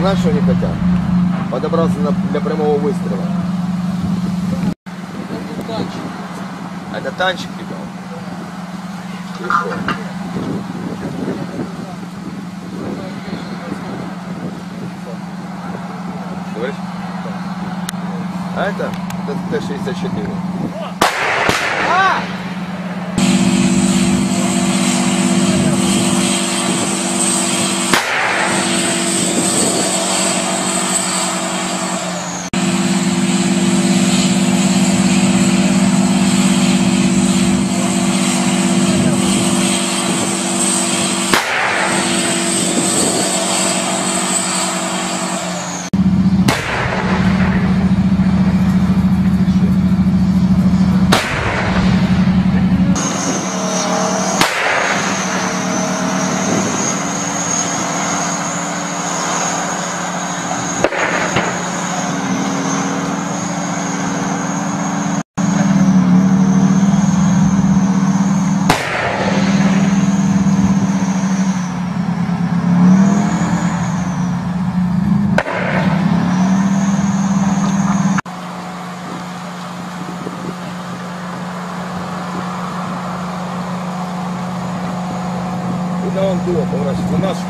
знаешь, что они хотят? Подобраться на- для прямого выстрела. А это танчик кидал? И что? Говоришь? А это? Это Т-64. no on było po raz 12.